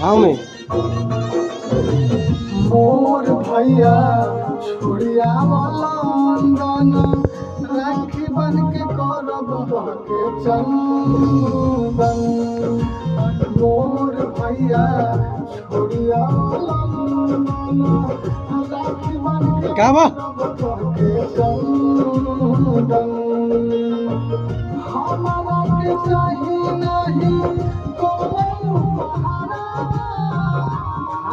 ভাও মে মোর ভাইয়া ছুড়িয়া বলন্দন রাখিবন কে করব হকে চন্দন মোর ভাইয়া ছুড়িয়া বলন্দন রাখিবন কে করব হকে চন্দন हमारा के चाही नहीं